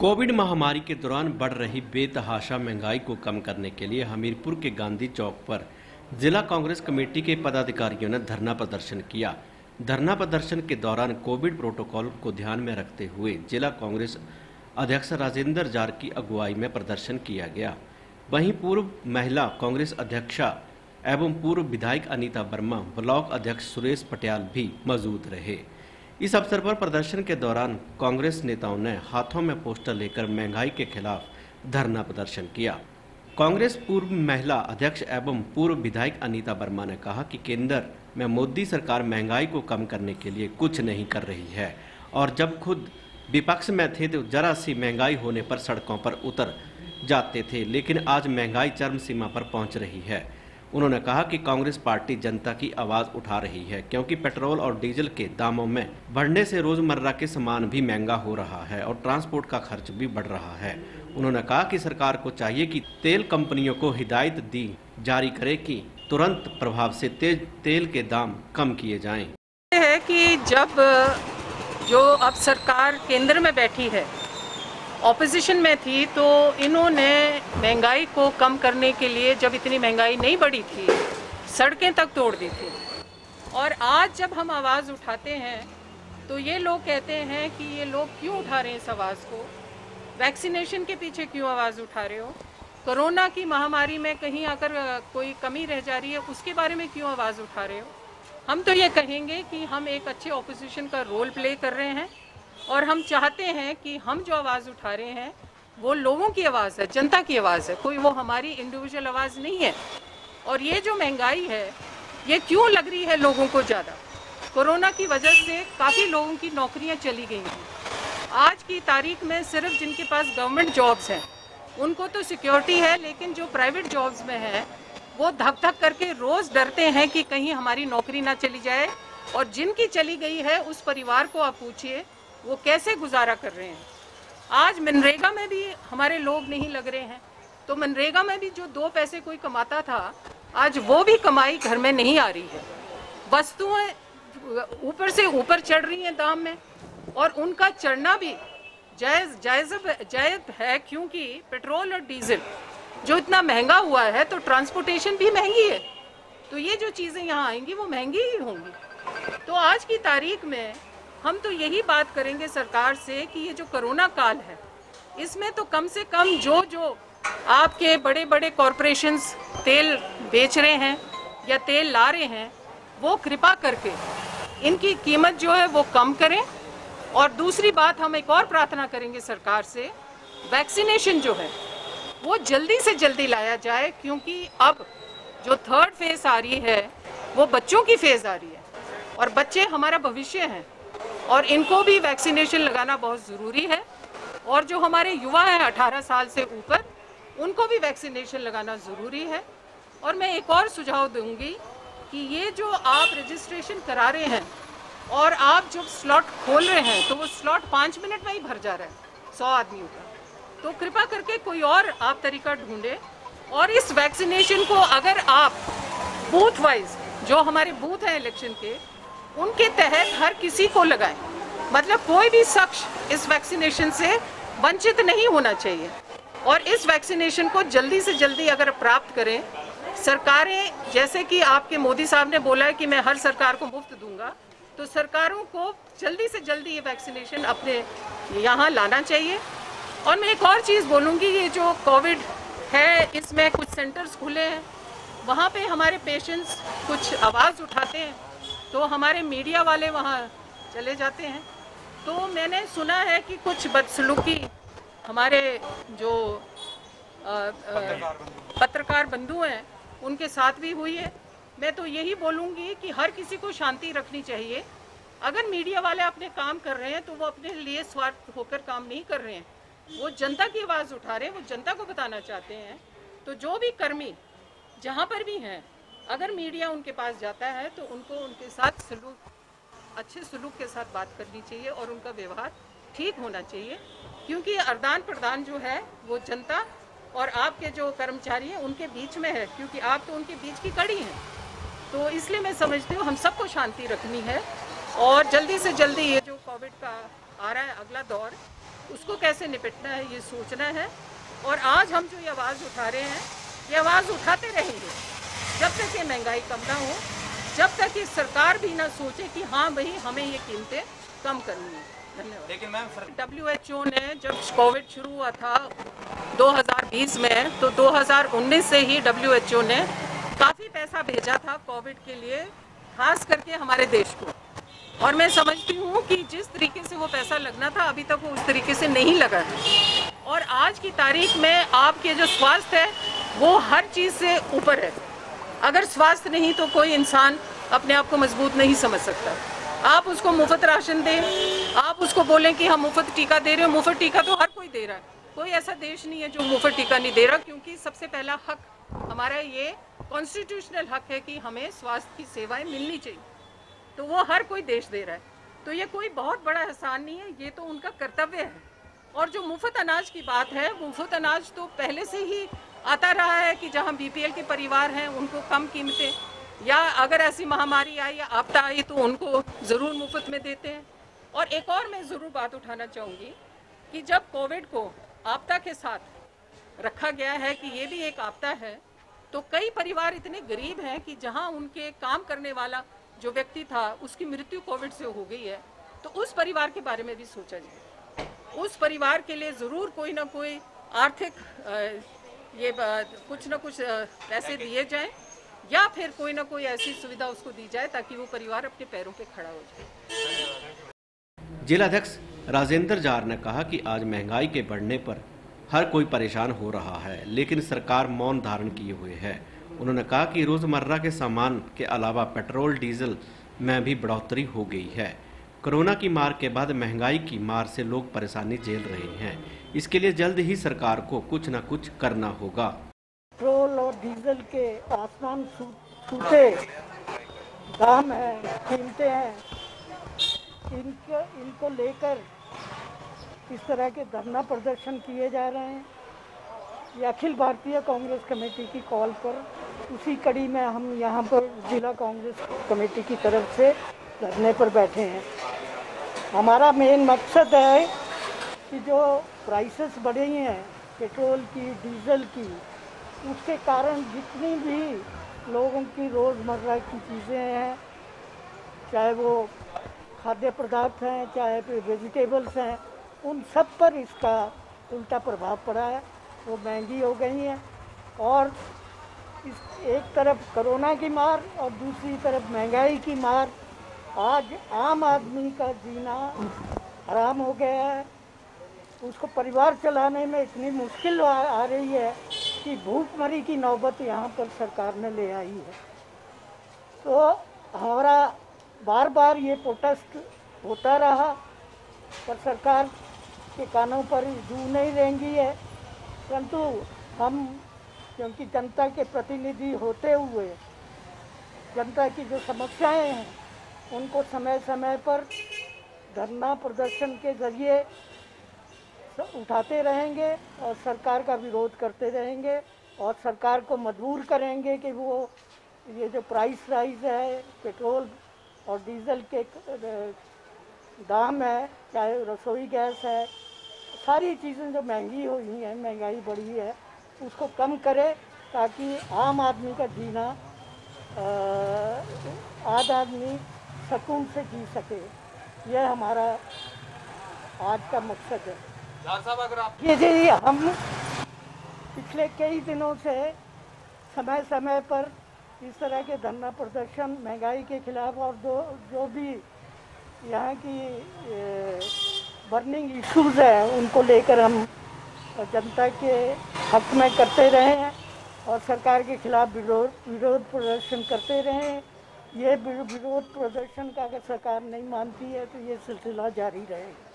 Covid महामारी के दौरान बढ़ रही बेतहाशा महँगाई को कम करने के लिए हमीरपुर के गांधी चौक पर जिला कांग्रेस कमेटी के पदाधिकारियों ने धरना प्रदर्शन किया। धरना प्रदर्शन के दौरान कोविड प्रोटोकॉल को ध्यान में रखते हुए जिला कांग्रेस अध्यक्ष राजेंद्र जार की अगुवाई में प्रदर्शन किया गया। वहीं पूर्व महिला कांग्रेस अध्यक्षा एवं पूर्व विधायक अनीता वर्मा, ब्लॉक अध्यक्ष सुरेश पटियाल भी मौजूद रहे। इस अवसर पर प्रदर्शन के दौरान कांग्रेस नेताओं ने हाथों में पोस्टर लेकर महँगाई के खिलाफ धरना प्रदर्शन किया। कांग्रेस पूर्व महिला अध्यक्ष एवं पूर्व विधायक अनीता वर्मा ने कहा कि केंद्र में मोदी सरकार महँगाई को कम करने के लिए कुछ नहीं कर रही है और जब खुद विपक्ष में थे तो जरा सी महँगाई होने पर सड़कों पर उतर जाते थे, लेकिन आज महँगाई चरम सीमा पर पहुँच रही है। उन्होंने कहा कि कांग्रेस पार्टी जनता की आवाज़ उठा रही है, क्योंकि पेट्रोल और डीजल के दामों में बढ़ने से रोज़मर्रा के सामान भी महँगा हो रहा है और ट्रांसपोर्ट का खर्च भी बढ़ रहा है उन्होंने कहा कि सरकार को चाहिए कि तेल कंपनियों को हिदायत दी जारी करे कि तुरंत प्रभाव से तेज तेल के दाम कम किए जाएँ। है कि जब जो अब सरकार केंद्र में बैठी है ऑपोजिशन में थी तो इन्होंने महँगाई को कम करने के लिए जब इतनी महँगाई नहीं बढ़ी थी, सड़कें तक तोड़ दी थी। और आज जब हम आवाज़ उठाते हैं तो ये लोग कहते हैं कि ये लोग क्यों उठा रहे हैं इस आवाज़ को? वैक्सीनेशन के पीछे क्यों आवाज़ उठा रहे हो? कोरोना की महामारी में कहीं अगर कोई कमी रह जा रही है, उसके बारे में क्यों आवाज़ उठा रहे हो? हम तो ये कहेंगे कि हम एक अच्छे ऑपोजिशन का रोल प्ले कर रहे हैं। और हम चाहते हैं कि हम जो आवाज़ उठा रहे हैं, वो लोगों की आवाज़ है, जनता की आवाज़ है, कोई वो हमारी इंडिविजुअल आवाज़ नहीं है। और ये जो महँगाई है, ये क्यों लग रही है लोगों को ज़्यादा? कोरोना की वजह से काफ़ी लोगों की नौकरियाँ चली गई हैं। आज की तारीख में सिर्फ़ जिनके पास गवर्नमेंट जॉब्स हैं, उनको तो सिक्योरिटी है, लेकिन जो प्राइवेट जॉब्स में है, वो धक धक करके रोज़ डरते हैं कि कहीं हमारी नौकरी ना चली जाए। और जिनकी चली गई है, उस परिवार को आप पूछिए वो कैसे गुजारा कर रहे हैं? आज मनरेगा में भी हमारे लोग नहीं लग रहे हैं। तो मनरेगा में भी जो दो पैसे कोई कमाता था, आज वो भी कमाई घर में नहीं आ रही है। वस्तुएँ ऊपर से ऊपर चढ़ रही हैं दाम में, और उनका चढ़ना भी जायज़ जायज़ जायज़ है क्योंकि पेट्रोल और डीजल जो इतना महँगा हुआ है तो ट्रांसपोर्टेशन भी महँगी है। तो ये जो चीज़ें यहाँ आएँगी, वो महँगी ही होंगी। तो आज की तारीख में हम तो यही बात करेंगे सरकार से कि ये जो कोरोना काल है, इसमें तो कम से कम जो जो आपके बड़े बड़े कॉरपोरेशन तेल बेच रहे हैं या तेल ला रहे हैं, वो कृपा करके इनकी कीमत जो है वो कम करें। और दूसरी बात, हम एक और प्रार्थना करेंगे सरकार से वैक्सीनेशन जो है, वो जल्दी से जल्दी लाया जाए, क्योंकि अब जो थर्ड फ़ेज़ आ रही है, वो बच्चों की फ़ेज़ आ रही है। और बच्चे हमारा भविष्य हैं। और इनको भी वैक्सीनेशन लगाना बहुत ज़रूरी है। और जो हमारे युवा हैं 18 साल से ऊपर, उनको भी वैक्सीनेशन लगाना ज़रूरी है। और मैं एक और सुझाव दूँगी कि ये जो आप रजिस्ट्रेशन करा रहे हैं और आप जब स्लॉट खोल रहे हैं तो वो स्लॉट पाँच मिनट में ही भर जा रहा है, सौ आदमियों का। तो कृपा करके कोई और आप तरीका ढूंढे और इस वैक्सीनेशन को अगर आप बूथ वाइज जो हमारे बूथ हैं इलेक्शन के उनके तहत हर किसी को लगाएँ। मतलब कोई भी शख्स इस वैक्सीनेशन से वंचित नहीं होना चाहिए। और इस वैक्सीनेशन को जल्दी से जल्दी अगर प्राप्त करें, सरकारें, जैसे कि आपके मोदी साहब ने बोला है कि मैं हर सरकार को मुफ़्त दूँगा तो सरकारों को जल्दी से जल्दी ये वैक्सीनेशन अपने यहाँ लाना चाहिए। और मैं एक और चीज़ बोलूँगी, ये जो कोविड है, इसमें कुछ सेंटर्स खुले हैं, वहाँ पे हमारे पेशेंट्स कुछ आवाज़ उठाते हैं। तो हमारे मीडिया वाले वहाँ चले जाते हैं। तो मैंने सुना है कि कुछ बदसलूकी हमारे जो आ, आ, पत्रकार बंधु हैं उनके साथ भी हुई है। मैं तो यही बोलूँगी कि हर किसी को शांति रखनी चाहिए। अगर मीडिया वाले अपने काम कर रहे हैं तो वो अपने लिए स्वार्थ होकर काम नहीं कर रहे हैं। वो जनता की आवाज़ उठा रहे हैं वो जनता को बताना चाहते हैं। तो जो भी कर्मी जहाँ पर भी हैं अगर मीडिया उनके पास जाता है तो उनको उनके साथ सलूक, अच्छे सलूक के साथ बात करनी चाहिए और उनका व्यवहार ठीक होना चाहिए। क्योंकि आदान प्रदान जो है, वो जनता और आपके जो कर्मचारी हैं, उनके बीच में है, क्योंकि आप तो उनके बीच की कड़ी हैं। तो इसलिए मैं समझती हूँ, हम सबको शांति रखनी है और जल्दी से जल्दी ये जो कोविड का आ रहा है, अगला दौर, उसको कैसे निपटना है, ये सोचना है। और आज हम जो ये आवाज़ उठा रहे हैं, ये आवाज़ उठाते रहेंगे। जब तक ये महँगाई कम ना हो जब तक ये सरकार भी ना सोचे कि हाँ भाई हमें ये कीमतें कम करनी है। धन्यवाद। लेकिन मैम डब्ल्यू ने जब कोविड शुरू हुआ था 2020 में तो 2019 से ही डब्ल्यू एच ओ ने काफ़ी पैसा भेजा था कोविड के लिए खास करके हमारे देश को। और मैं समझती हूँ कि जिस तरीके से वो पैसा लगना था अभी तक वो उस तरीके से नहीं लगा और आज की तारीख में आपके जो स्वास्थ्य है वो हर चीज़ से ऊपर है। अगर स्वास्थ्य नहीं तो कोई इंसान अपने आप को मज़बूत नहीं समझ सकता। आप उसको मुफ़्त राशन दें, आप उसको बोलें कि हम मुफ़्त टीका दे रहे हो, मुफ़्त टीका तो हर कोई दे रहा है। कोई ऐसा देश नहीं है जो मुफ़्त टीका नहीं दे रहा, क्योंकि सबसे पहला हक हमारा ये कॉन्स्टिट्यूशनल हक है कि हमें स्वास्थ्य की सेवाएँ मिलनी चाहिए। तो वो हर कोई देश दे रहा है। तो ये कोई बहुत बड़ा एहसान नहीं है, ये तो उनका कर्तव्य है। और जो मुफ़्त अनाज की बात है, मुफ़्त अनाज तो पहले से ही आता रहा है कि जहाँ बीपीएल के परिवार हैं, उनको कम कीमतें या अगर ऐसी महामारी आई या आपदा आई तो उनको ज़रूर मुफ़्त में देते हैं। और एक और मैं ज़रूर बात उठाना चाहूँगी कि जब कोविड को आपदा के साथ रखा गया है कि ये भी एक आपदा है तो कई परिवार इतने गरीब हैं कि जहाँ उनके काम करने वाला जो व्यक्ति था, उसकी मृत्यु कोविड से हो गई है तो उस परिवार के बारे में भी सोचा जाए। उस परिवार के लिए ज़रूर कोई ना कोई आर्थिक ये कुछ ना कुछ पैसे दिए जाएँ या फिर कोई ना कोई ऐसी सुविधा उसको दी जाए ताकि वो परिवार अपने पैरों पे खड़ा हो जाए। जिलाध्यक्ष राजेंद्र जार ने कहा कि आज महँगाई के बढ़ने पर हर कोई परेशान हो रहा है लेकिन सरकार मौन धारण किए हुए है। उन्होंने कहा कि रोज़मर्रा के सामान के अलावा पेट्रोल डीजल में भी बढ़ोतरी हो गई है। कोरोना की मार के बाद महँगाई की मार से लोग परेशानी झेल रहे हैं। इसके लिए जल्द ही सरकार को कुछ न कुछ करना होगा। पेट्रोल और डीजल के आसमान छूटे दाम है, कीमतें हैं। इनको इनको लेकर इस तरह के धरना प्रदर्शन किए जा रहे हैं। ये अखिल भारतीय कांग्रेस कमेटी की कॉल पर, उसी कड़ी में हम यहाँ पर जिला कांग्रेस कमेटी की तरफ़ से धरने पर बैठे हैं। हमारा मेन मकसद है कि जो प्राइसेस बढ़े हैं पेट्रोल की डीजल की, उसके कारण जितनी भी लोगों की रोज़मर्रा की चीज़ें हैं, चाहे वो खाद्य पदार्थ हैं, चाहे फिर वेजिटेबल्स हैं, उन सब पर इसका उल्टा प्रभाव पड़ा है। वो महँगी हो गई हैं और इस एक तरफ़ कोरोना की मार और दूसरी तरफ़ महँगाई की मार। आज आम आदमी का जीना हराम हो गया है। उसको परिवार चलाने में इतनी मुश्किल आ, आ रही है कि भूखमरी की नौबत यहाँ पर सरकार ने ले आई है। तो हमारा बार बार ये प्रोटेस्ट होता रहा पर सरकार के कानों पर जू नहीं रहेंगी है। परंतु हम क्योंकि जनता के प्रतिनिधि होते हुए जनता की जो समस्याएँ हैं उनको समय समय पर धरना प्रदर्शन के ज़रिए उठाते रहेंगे और सरकार का विरोध करते रहेंगे और सरकार को मजबूर करेंगे कि वो ये जो प्राइस राइज है पेट्रोल और डीजल के दाम है, चाहे रसोई गैस है, सारी चीज़ें जो महँगी हुई हैं, महँगाई बढ़ी है, उसको कम करे ताकि आम आदमी का जीना आम आदमी सुकून से जी सके यह हमारा आज का मकसद है। साहब अगर आप ये जी हम पिछले कई दिनों से समय समय पर इस तरह के धरना प्रदर्शन महँगाई के खिलाफ और जो जो भी यहाँ की बर्निंग इश्यूज़ है उनको लेकर हम जनता के हक में करते रहे हैं और सरकार के खिलाफ विरोध विरोध प्रदर्शन करते रहे हैं। ये विरोध प्रदर्शन का अगर सरकार नहीं मानती है तो ये सिलसिला जारी रहेगा।